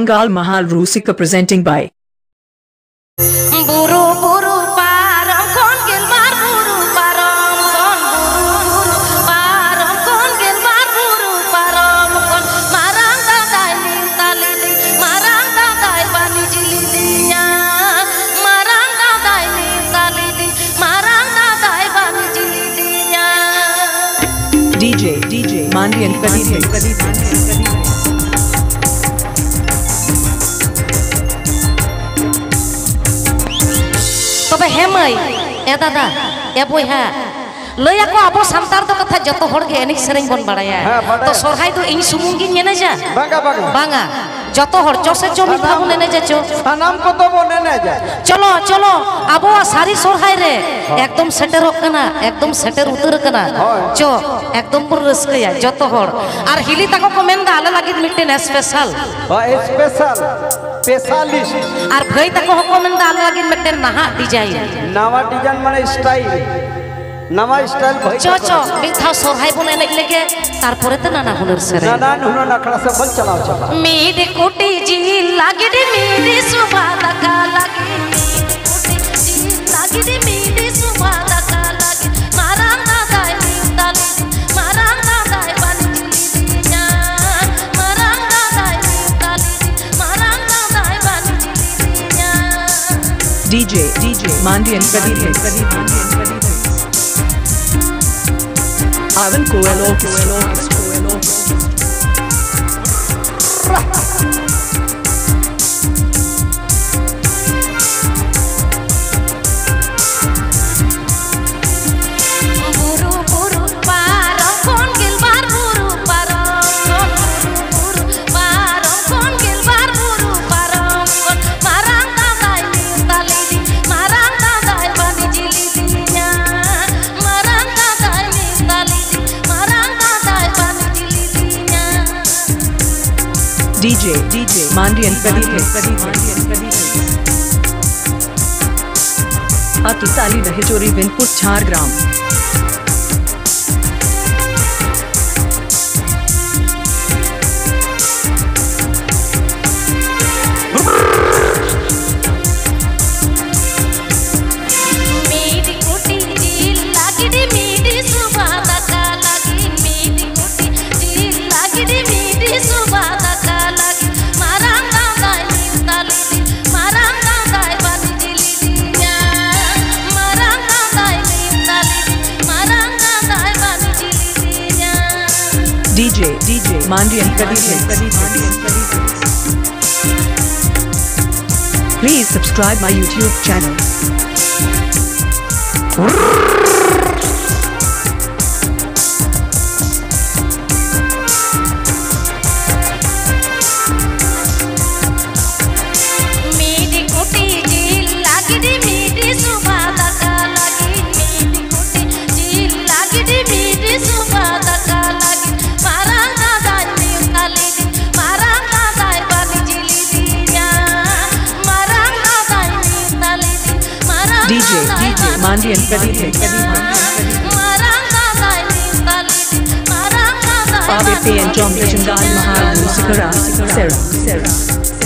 Bengal Mahal Rusika presenting by Buru buru parang kon gilbar ᱢᱟᱹᱭ ᱮ ᱫᱟᱫᱟ ᱮ ᱵᱚᱭᱦᱟ ᱞᱟᱹᱭ ᱟᱠᱚ ᱟᱵᱚ ᱥᱟᱱᱛᱟᱲ ᱫᱚ ᱠᱟᱛᱷᱟ ᱡᱚᱛᱚ ᱦᱚᱲ ᱜᱮ ᱮᱱᱮᱡ ᱥᱮᱨᱮᱧ ᱵᱚᱱ ᱵᱟᱲᱟᱭᱟ ᱛᱚ ᱥᱚᱨᱦᱟᱭ ᱫᱚ ᱤᱧ ᱥᱩᱢᱩᱝ ᱜᱤᱧ ᱮᱱᱮᱡᱟ ᱵᱟᱝᱟ যত হর চসে জমি ভাবু নেনে যাচ্ছ? সানাম কত বো নেনে যা? চলো চলো। আবো সারি সরহাই রে। একদম সেটের কানা একদম সেটের উতর কানা চ একদম পুরো রসকায়া যত হর। আর হিলি তাকো কমেন্ডা আলে লাগি মিটে স্পেশাল স্পেশাল স্পেশালিস্ট। আর ভাই তাকো কমেন্দা আলে লাগি মিটেন নাহা ডিজাইন। নাওয়া ডিজাইন মানে স্টাইল। নামা স্টাইল ভাই চ চ মিথা সরহাই বলে নাই লেগে তারপরে তো নানা হুনর সেরে। নানা হুনর নাখড়া সব বল চালাও চালা মিড কোটি জি লাগে রে মিড সুবা লাগা লাগে DJ DJ Mandi and Pradeep Ivan Coelho Coelho Coelho DJ DJ Mandi and Pradeep Pradeep Atusali Dahechori Vinput Jhargram Please subscribe my YouTube channel. Gandhi and Betty and John Mahal Musikara, Sarah, Sarah.